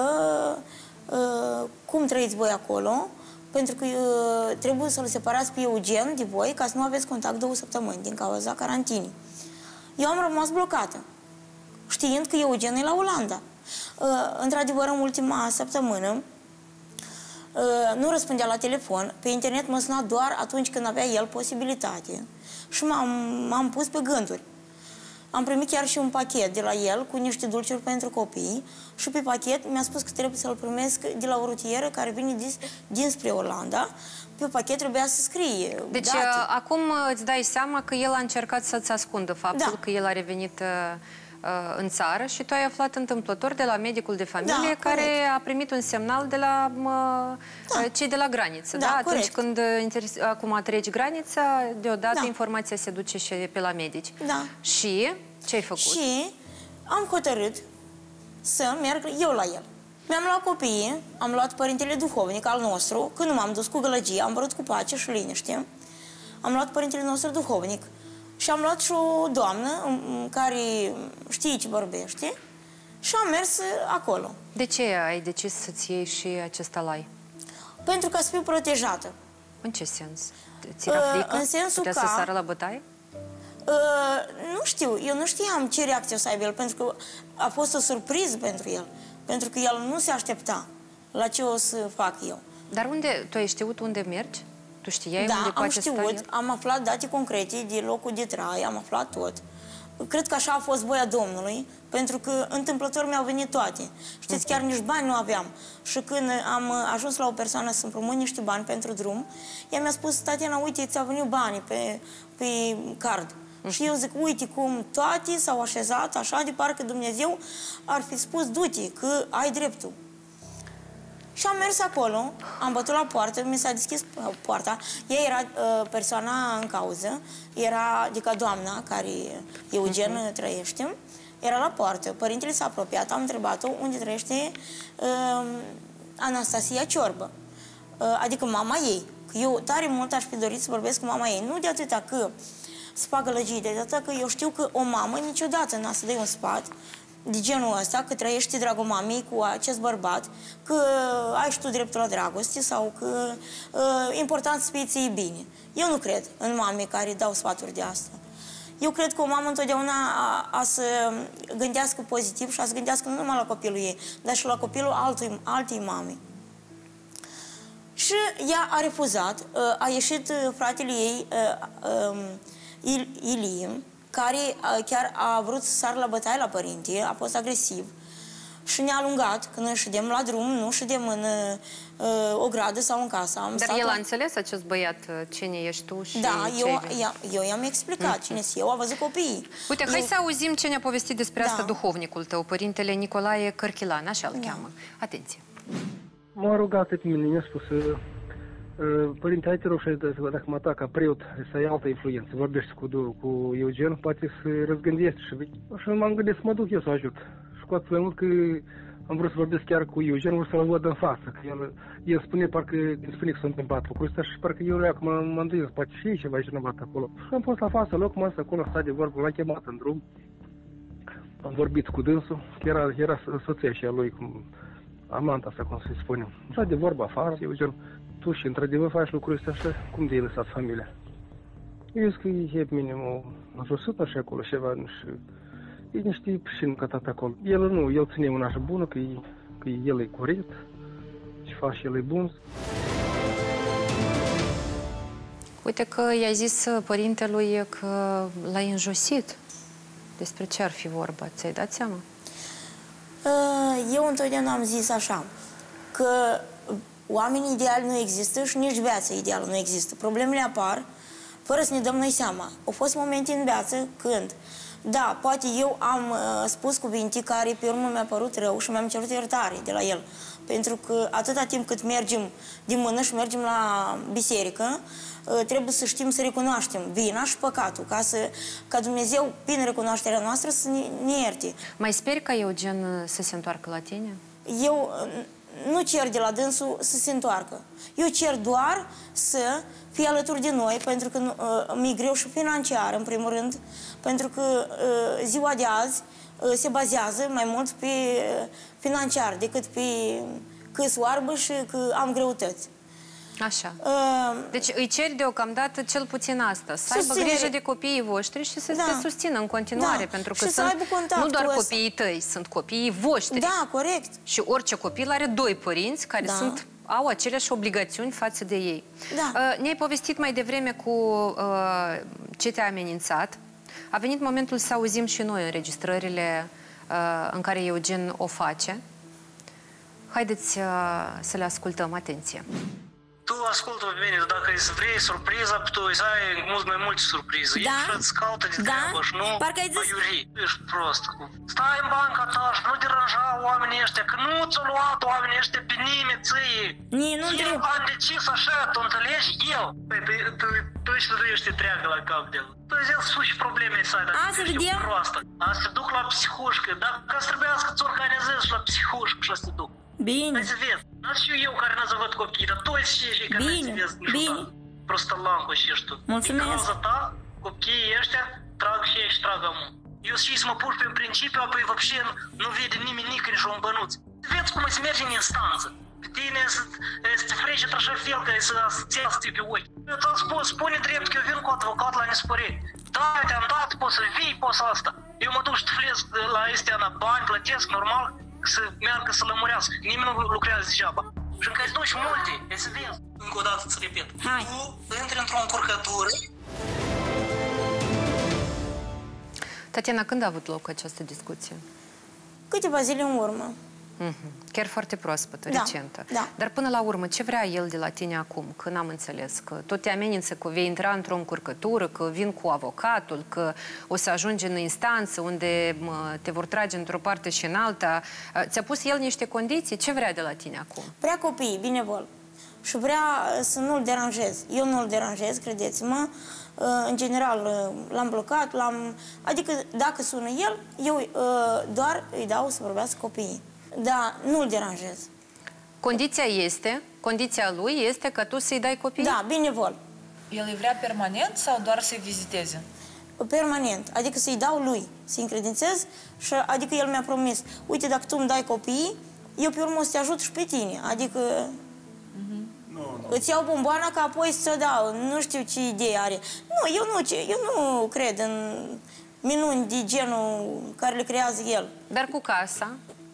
cum trăiți voi acolo, pentru că uh, trebuie să-l separați pe Eugen de voi ca să nu aveți contact două săptămâni din cauza carantinii. Eu am rămas blocată, știind că Eugen e la Olanda. Uh, într-adevăr, în ultima săptămână, uh, nu răspundea la telefon, pe internet mă suna doar atunci când avea el posibilitate și m-am pus pe gânduri. Am primit chiar și un pachet de la el cu niște dulciuri pentru copii și pe pachet mi-a spus că trebuie să-l primesc de la o rutieră care vine dis, dinspre Olanda. Pe pachet trebuia să scrie Deci date. acum îți dai seama că el a încercat să-ți ascundă faptul Da. că el a revenit uh, în țară și tu ai aflat întâmplător de la medicul de familie Da, care corect. a primit un semnal de la mă, Da. cei de la graniță. Da, Da, Atunci corect. când uh, inter- acum treci granița, deodată Da. informația se duce și pe la medici. Da. Și ce ai făcut? Și am hotărât să merg eu la el. Mi-am luat copiii, am luat părintele duhovnic al nostru, când nu m-am dus cu gălăgie, am vrut cu pace și liniște. Am luat părintele nostru duhovnic și am luat și o doamnă m, care știe ce vorbește și am mers acolo. De ce ai decis să-ți iei și acest alai? Pentru ca să fiu protejată. În ce sens? Ți era Uh, frică? în sensul Putea că- să sară la bătaie? Uh, nu știu, eu nu știam ce reacție o să aibă el, pentru că a fost o surpriză pentru el. Pentru că el nu se aștepta la ce o să fac eu. Dar unde, tu ai știut unde mergi? Tu știai da, unde am poate știut, sta el? am aflat date concrete de locul de trai, am aflat tot. Cred că așa a fost voia Domnului, pentru că întâmplător mi-au venit toate. Știți, chiar nici bani nu aveam. Și când am ajuns la o persoană să împrumut niște bani pentru drum, ea mi-a spus, Tatiana, uite, ți-au venit banii pe, pe card. Și eu zic, uite cum toate s-au așezat așa de parcă Dumnezeu ar fi spus, du-te, că ai dreptul. Și am mers acolo, am bătut la poartă, mi s-a deschis uh, poarta. Ea era uh, persoana în cauză, era, adică doamna care Eugen uh trăiește, era la poartă. Părintele s-a apropiat, am întrebat-o unde trăiește uh, Anastasia Ciorbă, uh, adică mama ei. Că eu tare mult aș fi dorit să vorbesc cu mama ei, nu de atâta că spagă lăgii, de atâta că eu știu că o mamă niciodată n-a să dea un sfat de genul ăsta, că trăiești dragomamii cu acest bărbat, că ai și tu dreptul la dragoste sau că uh, important să fie bine. Eu nu cred în mame care dau sfaturi de asta. Eu cred că o mamă întotdeauna a, a să gândească pozitiv și a să gândească nu numai la copilul ei, dar și la copilul altui, altei mame. Și ea a refuzat. Uh, a ieșit uh, fratele ei, uh, um, Ilie, care chiar a vrut să sară la bătaie la părinte, a fost agresiv și ne-a alungat când ne ședem la drum, nu ședem în uh, o gradă sau în casă. Am Dar el la... a înțeles acest băiat cine ești tu și Da, ce eu, eu, eu i-am explicat mm-hmm. cine sunt eu, a văzut copiii. Uite, eu... hai să auzim ce ne-a povestit despre Da. asta duhovnicul tău, părintele Nicolae Cărchilan, așa îl Da. cheamă. Atenție! M-a rugat pe mine, mi-a spus, uh, uh, părinte, hai te rog și să- dacă mă atac ca preot, să ai altă influență, vorbești cu, du- cu Eugen, poate să răzgândești și, și m-am gândit să mă duc eu să ajut. Și cu atât mai mult că am vrut să vorbesc chiar cu Eugen, vreau să-l văd în față, că el, el spune parcă, el spune că s-a întâmplat lucrul ăsta și parcă eu acum m-am dus, poate și e ceva vinovat acolo. Și am fost la față, loc, m-am stat acolo, a stat de vorbă, l-am chemat în drum, am vorbit cu dânsul, că era, era soția și a lui, cum, amanta asta, cum să-i spunem. Așa de vorba afară, eu gen, tu și într-adevăr faci lucruri astea așa, cum de-ai lăsat familia? Eu zic că e minim o, o sută și acolo ceva, nu știu. E niște și nu cătat acolo. El nu, el ține una așa bună, că, e, că el e corect, și face el e bun. Uite că i-a zis uh, părintelui că l-ai înjosit. Despre ce ar fi vorba? Ți-ai dat seama? Uh, Eu întotdeauna am zis așa, că oamenii ideali nu există și nici viața ideală nu există. Problemele apar fără să ne dăm noi seama. Au fost momente în viață când, da, poate eu am uh, spus cuvinte care pe urmă mi-a părut rău și mi-am cerut iertare de la el. Pentru că atâta timp cât mergem din mână și mergem la biserică, uh, trebuie să știm să recunoaștem vina și păcatul, ca, să, ca Dumnezeu, prin recunoașterea noastră, să ne, ne ierte. Mai speri ca Eugen uh, să se întoarcă la tine? Eu uh, nu cer de la dânsul să se întoarcă. Eu cer doar să fie alături de noi, pentru că uh, mi-e greu și financiar, în primul rând, pentru că uh, ziua de azi uh, se bazează mai mult pe uh, financiar decât pe că oarbă și că am greutăți. Așa. Uh, Deci îi ceri deocamdată cel puțin asta, să aibă Susținere. grijă de copiii voștri și să Da. te susțină în continuare, Da. pentru că Și să sunt aibă contactul nu doar ăsta. copiii tăi, sunt copiii voștri. da, corect. Și orice copil are doi părinți care Da. sunt au aceleași obligațiuni față de ei. Da. Uh, Ne-ai povestit mai devreme cu uh, ce te-a amenințat. A venit momentul să auzim și noi înregistrările uh, în care Eugen o face. Haideți uh, să le ascultăm. Atenție! Tu ascultă pe mine, dacă îți vrei surpriza, tu îți ai mult mai multe surprize. Da? Ești caută de Da? treabă și nu Parcă ai zis- aiuri. Ești prost. Stai în banca ta și nu deranja oamenii ăștia, că nu ți-au luat oamenii ăștia pe nimeni ție. Nie, nu Eu am decis așa, tu înțelegi? Eu. Păi, tu, tu, tu și tu ești treagă la cap de. Tu zi suși problemei sale, dacă A, să ești vedem? proastă. A să te duc la psihușcă, dacă să trebuiască să-ți organizezi la psihușcă și te duc. Bine. Hai să vezi. Nu știu eu care n-a văd copiii, dar toți cei care Bine, n-ați vezi bine. Prostălancu și ești tu. Mulțumesc. Din cauza ta, copiii ăștia trag și ei și trag amu. Eu și să mă pur pe principiu, apoi вообще nu vede nimeni nici nici un bănuț. Vezi cum îți merge în instanță. Pe tine să, să te frece într-așa fel că să să ți pe ochi. Eu ți-am spus, spune drept că eu vin cu avocat la nespărit. Da, eu te-am dat, poți să vii, poți să asta. Eu mă duc și tuflesc la astea la bani, plătesc normal, să meargă să lămurească. Nimeni nu lucrează degeaba. Și încă îți duci multe, e să vezi. încă o dată îți repet. Hai. Tu intri într-o încurcătură Tatiana, când a avut loc această discuție? Câteva zile în urmă. Mm-hmm. Chiar foarte proaspătă, Da, recentă. da. Dar până la urmă, ce vrea el de la tine acum? Că n-am înțeles. Că tot te amenință că vei intra într-o încurcătură, că vin cu avocatul, că o să ajungi în instanță unde mă, te vor trage într-o parte și în alta. Ți-a pus el niște condiții? Ce vrea de la tine acum? Vrea copiii, binevol. Și vrea uh, să nu-l deranjez. Eu nu-l deranjez, credeți-mă. Uh, În general, uh, l-am blocat, l-am... Adică, dacă sună el, eu uh, doar îi dau să vorbească copiii. Da, nu-l deranjez. Condiția este, condiția lui este că tu să-i dai copii? Da, binevol. El îi vrea permanent sau doar să-i viziteze? Permanent. Adică să-i dau lui, să-i încredințez și adică el mi-a promis, uite, dacă tu îmi dai copii, eu pe urmă o să te ajut și pe tine. Adică îți iau bomboana ca apoi să o dau. Nu știu ce idee are. Nu, eu nu, ce- eu nu cred în minuni de genul care le creează el. Dar cu casa?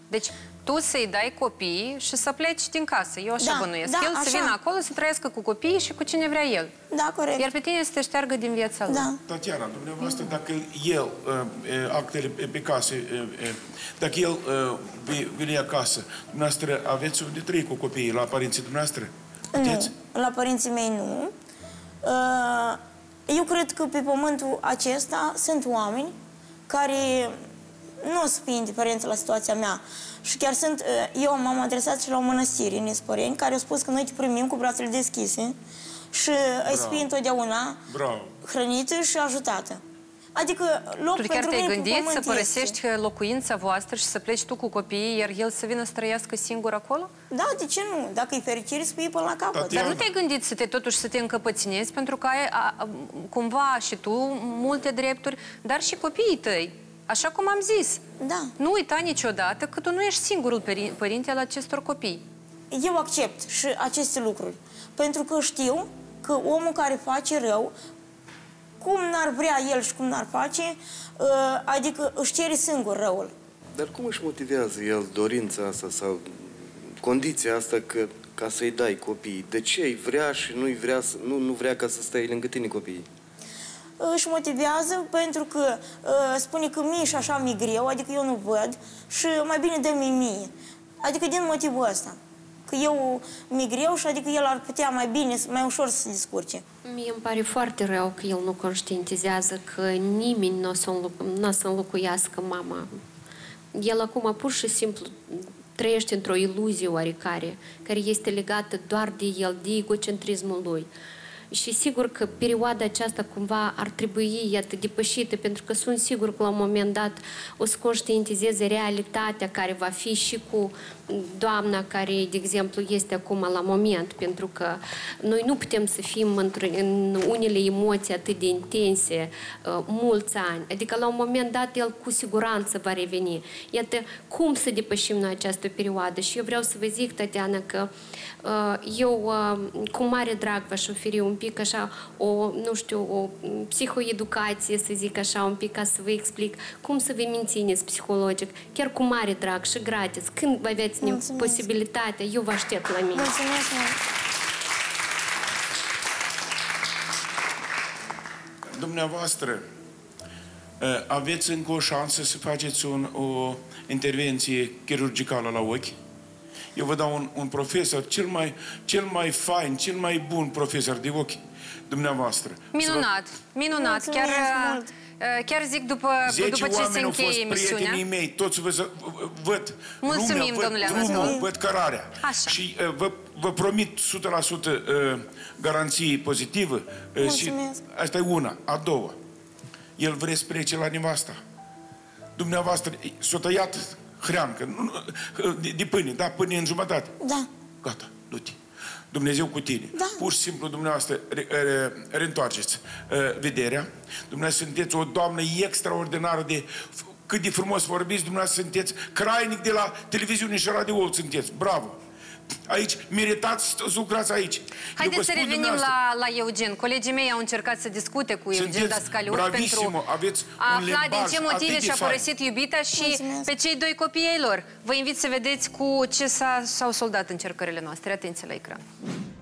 Deci tu să-i dai copii și să pleci din casă. Eu așa Da, bănuiesc. da, el să așa. vină acolo, să trăiască cu copiii și cu cine vrea el. Da, corect. Iar pe tine să te șteargă din viața lui. Da. Tatiana, dumneavoastră, dacă el, uh, uh, actele pe casă, uh, uh, dacă el uh, vi- vine acasă, dumneavoastră aveți unde trăi cu copiii, la părinții dumneavoastră? Puteți? Nu, la părinții mei nu. Uh, Eu cred că pe pământul acesta sunt oameni care nu o să fie indiferenți la situația mea. Și chiar sunt, uh, eu m-am adresat și la o mănăstire în Isporeni, care au spus că noi te primim cu brațele deschise și ai să fii întotdeauna Bravo. hrănită și ajutată. Adică loc Tu chiar pentru te-ai mine pe gândit să pământ părăsești este. locuința voastră și să pleci tu cu copiii, iar el să vină să trăiască singur acolo? Da, de ce nu? Dacă e fericire, să fie până la capăt. Tatiana. Dar nu te-ai gândit să te totuși să te încăpățânezi pentru că ai a, a, cumva și tu multe drepturi, dar și copiii tăi. Așa cum am zis. Da. Nu uita niciodată că tu nu ești singurul peri- părinte al acestor copii. Eu accept și aceste lucruri. Pentru că știu că omul care face rău, cum n-ar vrea el și cum n-ar face, uh, adică își cere singur răul. Dar cum își motivează el dorința asta sau condiția asta că ca să-i dai copiii? De ce îi vrea și nu-i vrea, să- nu, nu vrea ca să stai lângă tine copiii? Își motivează pentru că uh, spune că mie și așa mi-e greu, adică eu nu văd și mai bine dă-mi mie. Adică din motivul ăsta. Că eu mi-e greu și adică el ar putea mai bine, mai ușor să se descurce. Mie îmi pare foarte rău că el nu conștientizează că nimeni nu o să, înloc- n-o să înlocuiască mama. El acum pur și simplu trăiește într-o iluzie oarecare, care este legată doar de el, de egocentrismul lui. Și sigur că perioada aceasta cumva ar trebui, iată, depășită, pentru că sunt sigur că la un moment dat o să conștientizeze realitatea care va fi și cu doamna care, de exemplu, este acum la moment, pentru că noi nu putem să fim într- în unele emoții atât de intense uh, mulți ani. Adică la un moment dat el cu siguranță va reveni. Iată, cum să depășim noi această perioadă? Și eu vreau să vă zic, Tatiana, că uh, eu uh, cu mare drag v-aș oferi un pic așa o, nu știu, o psihoeducație, să zic așa, un pic ca să vă explic cum să vă mențineți psihologic, chiar cu mare drag și gratis. Când vă aveți Mulțumesc. posibilitatea, eu vă aștept la mine. Mulțumesc mult! Dumneavoastră, uh, aveți încă o șansă să faceți un, o intervenție chirurgicală la ochi? Eu vă dau un, un profesor, cel mai, cel mai fain, cel mai bun profesor de ochi, dumneavoastră. Să vă- Minunat, minunat. Mulțumesc Chiar, mult. uh, chiar zic după, Zece după ce se oameni au fost încheie emisiunea. prietenii mei, toți vă, vă- văd Mulțumim, lumea, văd domnule drumul, Anatol. văd cărarea. Așa. Și uh, vă, vă promit 100% uh, garanție pozitivă. uh, și Mulțumesc. asta e una. A doua. El vrea să plece la nevasta. Dumneavoastră s-a tăiat hreancă, nu- nu, de, de pâine, da, pâine în jumătate. Da. Gata, du-te. Dumnezeu cu tine. Da. Pur și simplu dumneavoastră re, re, reîntoarceți uh, vederea. Dumneavoastră sunteți o doamnă extraordinară de f- cât de frumos vorbiți, dumneavoastră sunteți crainic de la televiziune și radio sunteți. Bravo! Aici, meritați să lucrați aici. Eu vă Haideți să spun revenim dumneavoastră, la, la Eugen. Colegii mei au încercat să discute cu Eugen Sunteți Dascaliuc bravissimo, pentru aveți a un afla din limbaj ce motive atât de și-a fain. părăsit iubita și Mulțumesc. pe cei doi copii ei lor. Vă invit să vedeți cu ce s-a, s-au soldat încercările noastre. Atenție la ecran.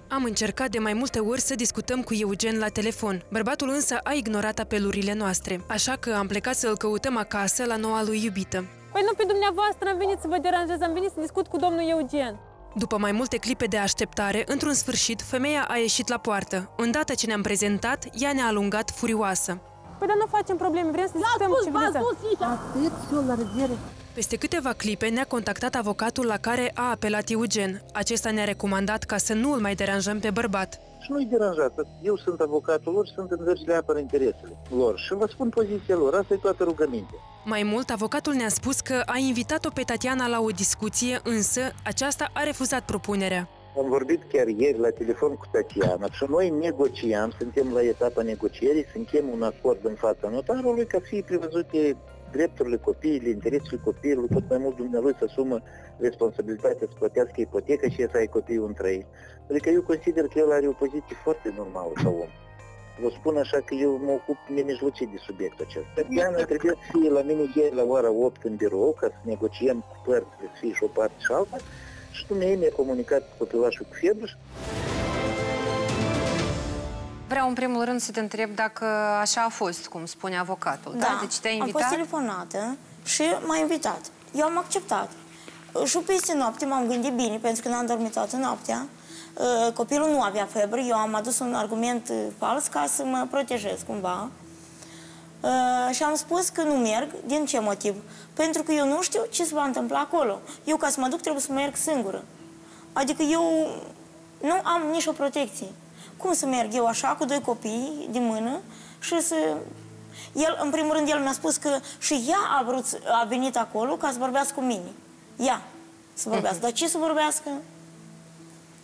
Am încercat de mai multe ori să discutăm cu Eugen la telefon. Bărbatul însă a ignorat apelurile noastre, așa că am plecat să îl căutăm acasă la noua lui iubită. Păi nu pe dumneavoastră am venit să vă deranjez, am venit să discut cu domnul Eugen. După mai multe clipe de așteptare, într-un sfârșit, femeia a ieșit la poartă. Îndată ce ne-am prezentat, ea ne-a alungat furioasă. Păi dar nu facem probleme, vrem să discutăm ce vreți. Atât, eu la revedere. Peste câteva clipe ne-a contactat avocatul la care a apelat Eugen. Acesta ne-a recomandat ca să nu îl mai deranjăm pe bărbat. Și nu-i deranjat. Eu sunt avocatul lor și sunt în vers le apără interesele lor. Și vă spun poziția lor. Asta e toată rugămintea. Mai mult, avocatul ne-a spus că a invitat-o pe Tatiana la o discuție, însă aceasta a refuzat propunerea. Am vorbit chiar ieri la telefon cu Tatiana și noi negociam, suntem la etapa negocierii, suntem un acord în fața notarului ca să fie prevăzute drepturile copiilor, interesul copilului, tot mai mult dumnealui să asumă responsabilitatea să plătească ipotecă și să ai copiii un trăit. Adică eu consider că el are o poziție foarte normală ca om. Vă spun așa că eu mă ocup nemijlocit de subiectul acesta. Tatiana trebuie să fie la mine ieri la ora 8 în birou ca să negociem cu părțile, să fie și o parte și alta. Și dumneavoastră mi-a comunicat copilașul cu febră Vreau în primul rând să te întreb dacă așa a fost, cum spune avocatul. Da, da? Deci te-a invitat? am fost telefonată și m-a invitat. Eu am acceptat. Și peste noapte m-am gândit bine, pentru că n-am dormit toată noaptea. Uh, copilul nu avea febră, eu am adus un argument uh, fals ca să mă protejez cumva. Uh, și am spus că nu merg. Din ce motiv? Pentru că eu nu știu ce se va întâmpla acolo. Eu, ca să mă duc, trebuie să merg singură. Adică eu nu am nicio protecție. Cum să merg eu așa, cu doi copii din mână și să... El, în primul rând, el mi-a spus că și ea a, vrut, a venit acolo ca să vorbească cu mine. Ea să vorbească. Dar ce să vorbească?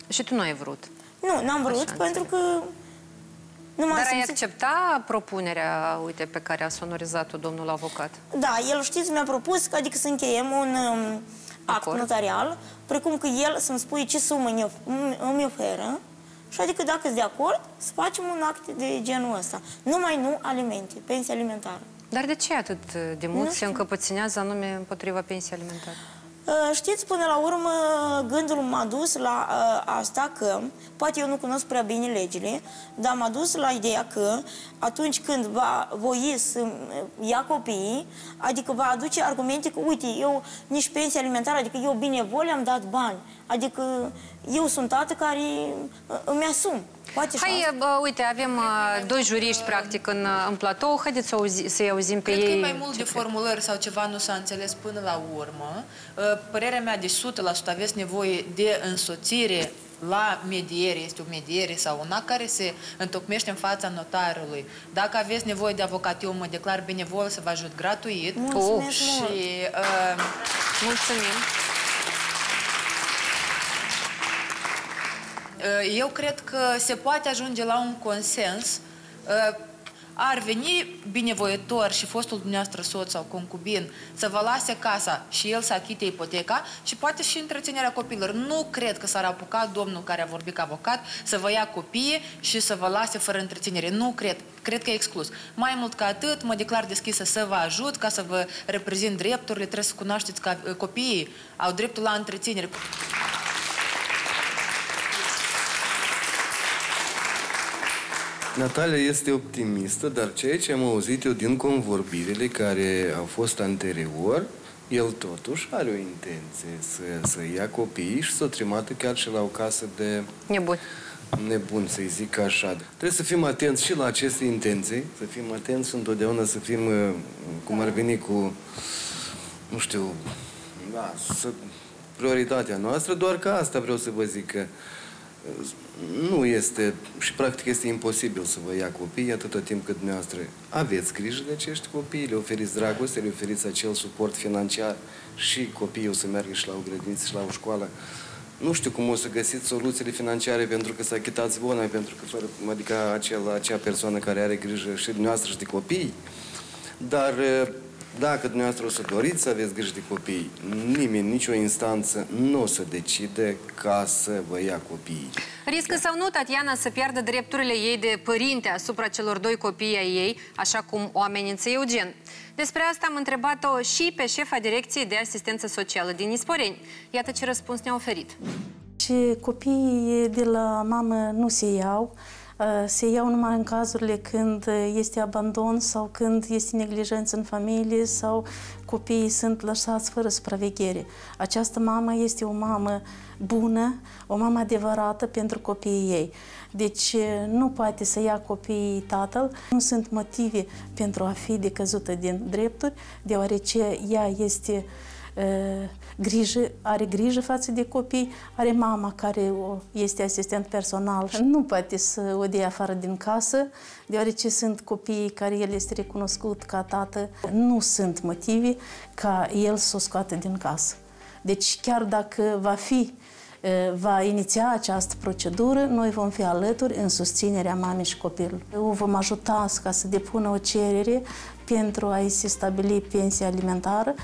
Și tu nu ai vrut? Nu, n-am vrut, Așa, pentru că nu Dar ai accepta propunerea, uite, pe care a sonorizat-o domnul avocat? Da, el, știți, mi-a propus, adică să încheiem un um, act Acord. notarial, precum că el să-mi spui ce sumă îmi oferă, și adică dacă sunt de acord, să facem un act de genul ăsta. Numai nu alimente, pensie alimentară. Dar de ce atât de mult se încăpățânează anume împotriva pensiei alimentare? Uh, știți, până la urmă, gândul m-a dus la uh, asta că, poate eu nu cunosc prea bine legile, dar m-a dus la ideea că atunci când va voi să uh, ia copiii, adică va aduce argumente că, uite, eu nici pensie alimentară, adică eu binevole am dat bani, adică eu sunt tată care îmi asum. Poate Hai, bă, uite, avem uh, doi juriști, practic, în, uh, în platou. Haideți să să-i auzim pe Cred ei. Cred că e mai mult de formulări sau ceva nu s-a înțeles până la urmă. Uh, părerea mea de 100% aveți nevoie de însoțire la mediere, este o mediere sau una care se întocmește în fața notarului. Dacă aveți nevoie de avocat, eu mă declar benevol să vă ajut gratuit. Mulțumesc și, uh, Mulțumim! Eu cred că se poate ajunge la un consens. Uh, ar veni binevoitor și fostul dumneavoastră soț sau concubin să vă lase casa și el să achite ipoteca și poate și întreținerea copilor. Nu cred că s-ar apuca domnul care a vorbit ca avocat să vă ia copiii și să vă lase fără întreținere. Nu cred. Cred că e exclus. Mai mult ca atât, mă declar deschisă să vă ajut, ca să vă reprezint drepturile. Trebuie să cunoașteți că copiii au dreptul la întreținere. Natalia este optimistă, dar ceea ce am auzit eu din convorbirile care au fost anterior, el totuși are o intenție să, să ia copiii și să o trimată chiar și la o casă de... Nebun. Nebun, să-i zic așa. Trebuie să fim atenți și la aceste intenții, să fim atenți și întotdeauna să fim, uh, cum ar veni cu, nu știu, da, să, prioritatea noastră, doar că asta vreau să vă zic că nu este, și practic este imposibil să vă ia copii atâta timp cât dumneavoastră aveți grijă de acești copii, le oferiți dragoste, le oferiți acel suport financiar și copiii o să meargă și la o grădiniță și la o școală. Nu știu cum o să găsiți soluțiile financiare pentru că să achitați bona, pentru că fără, adică acel, acea persoană care are grijă și dumneavoastră și de copii, dar dacă dumneavoastră o să doriți să aveți grijă de copii, nimeni, nicio instanță nu o să decide ca să vă ia copiii. Riscă sau nu Tatiana să piardă drepturile ei de părinte asupra celor doi copii ai ei, așa cum o amenință Eugen? Despre asta am întrebat-o și pe șefa Direcției de Asistență Socială din Isporeni. Iată ce răspuns ne-a oferit. Și copiii de la mamă nu se iau, uh, se iau numai în cazurile când este abandon sau când este neglijență în familie sau copiii sunt lăsați fără supraveghere. Această mamă este o mamă bună, o mamă adevărată pentru copiii ei. Deci nu poate să ia copiii tatăl, nu sunt motive pentru a fi decăzută din drepturi, deoarece ea este uh, grijă, are grijă față de copii, are mama care este asistent personal. Nu poate să o dea afară din casă, deoarece sunt copiii care el este recunoscut ca tată. Nu sunt motive ca el să o scoată din casă. Deci chiar dacă va fi va iniția această procedură, noi vom fi alături în susținerea mamei și copilului. O vom ajuta ca să depună o cerere pentru a-i se stabili pensia alimentară.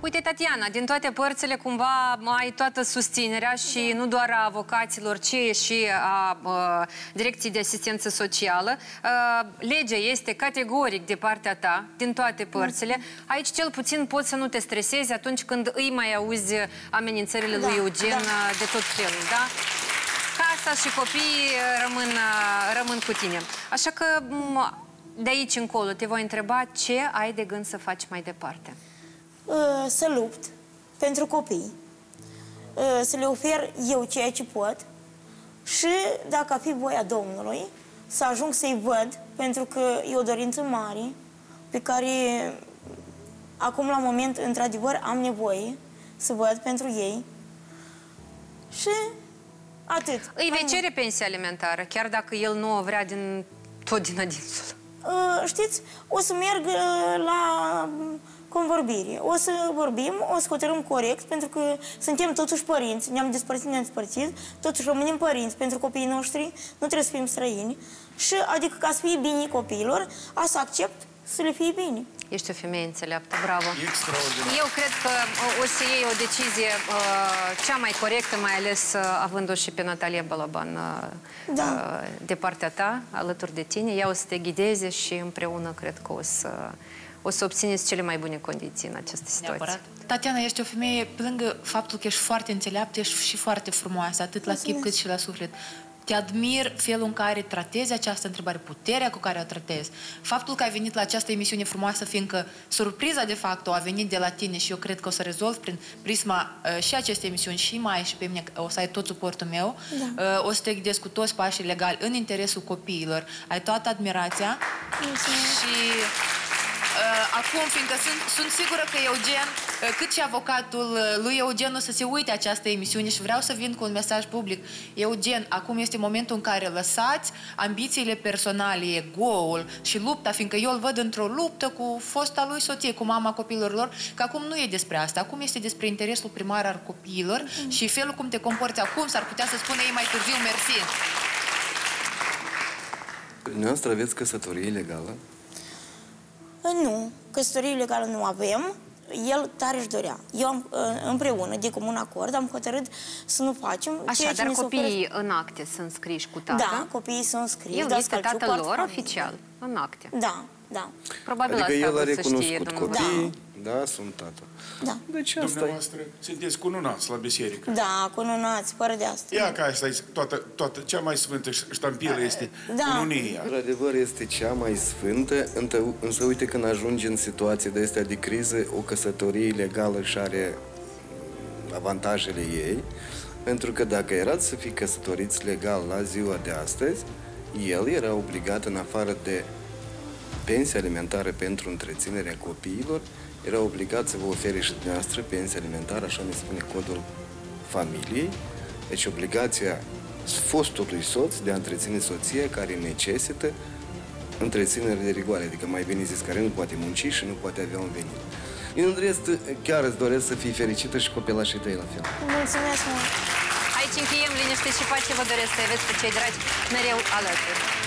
Uite, Tatiana, din toate părțile cumva ai toată susținerea și nu doar a avocaților, ci și a uh, Direcției de Asistență Socială. Uh, legea este categoric de partea ta, din toate părțile. Aici cel puțin poți să nu te stresezi atunci când îi mai auzi amenințările da, lui Eugen da. de tot felul, da? Casa și copiii rămân, rămân cu tine. Așa că de aici încolo te voi întreba ce ai de gând să faci mai departe. Uh, să lupt pentru copii, uh, să le ofer eu ceea ce pot și, dacă a fi voia Domnului, să ajung să-i văd, pentru că e o dorință mare pe care acum, la moment, într-adevăr, am nevoie să văd pentru ei și atât. Îi vei cere pensia alimentară, chiar dacă el nu o vrea din tot din adinsul. Uh, știți, o să merg la convorbire. O să vorbim, o să hotărâm corect, pentru că suntem totuși părinți, ne-am despărțit, ne-am despărțit, totuși rămânem părinți pentru copiii noștri, nu trebuie să fim străini. Și adică ca să fie bine copiilor, asta accept să le fie bine. Ești o femeie înțeleaptă, bravo! Extraordinar! Eu cred că o să iei o decizie uh, cea mai corectă, mai ales uh, având-o și pe Natalia Balaban uh, da. uh, de partea ta, alături de tine. Ea o să te ghideze și împreună cred că o să o să obțineți cele mai bune condiții în această situație. Neapărat. Tatiana, ești o femeie, pe lângă faptul că ești foarte înțeleaptă, ești și foarte frumoasă, atât la chip cât și la suflet. Te admir felul în care tratezi această întrebare, puterea cu care o tratezi. Faptul că ai venit la această emisiune frumoasă, fiindcă surpriza de fapt a venit de la tine și eu cred că o să rezolv prin prisma uh, și aceste emisiuni și mai și pe mine, o să ai tot suportul meu, da. uh, o să te ghidezi cu toți pașii legali în interesul copiilor. Ai toată admirația Mulțumesc. și Uh, acum, fiindcă sunt, sunt sigură că Eugen, uh, cât și avocatul uh, lui Eugen o să se uite această emisiune și vreau să vin cu un mesaj public. Eugen, acum este momentul în care lăsați ambițiile personale, ego-ul și lupta, fiindcă eu îl văd într-o luptă cu fosta lui soție, cu mama copiilor lor, că acum nu e despre asta. Acum este despre interesul primar al copiilor mm. și felul cum te comporți acum, s-ar putea să spună ei mai târziu mersi. Dumneavoastră aveți căsătorie legală? Nu, căsătorie legală nu avem. El tare își dorea. Eu am, ă, împreună, de comun acord, am hotărât să nu facem Așa, ceea dar ce copiii oferă... în acte sunt scriși cu tată? Da, copiii sunt scriși. El este tatăl lor oficial, în acte? Da, da. Probabil adică asta el a recunoscut știe, copiii, da. da, sunt tată. Da. Deci asta Dumneavoastră e... sunteți cununați la biserică. Da, cununați, fără de asta. Ia ca asta e toată, toată, cea mai sfântă ștampilă este da. cununia. Într-adevăr este cea mai sfântă, însă uite când ajungi în situații de astea de criză, o căsătorie legală și are avantajele ei, pentru că dacă erați să fii căsătoriți legal la ziua de astăzi, el era obligat în afară de pensie alimentară pentru întreținerea copiilor, era obligat să vă ofere și dumneavoastră pensie alimentară, așa ne spune codul familiei. Deci obligația fostului soț de a întreține soția care necesită întreținere de rigoare, adică mai bine zis, care nu poate munci și nu poate avea un venit. În rest, chiar îți doresc să fii fericită și copilașii tăi la fel. Mulțumesc mult! Aici încheiem liniște și pace, vă doresc să aveți pe cei dragi mereu alături.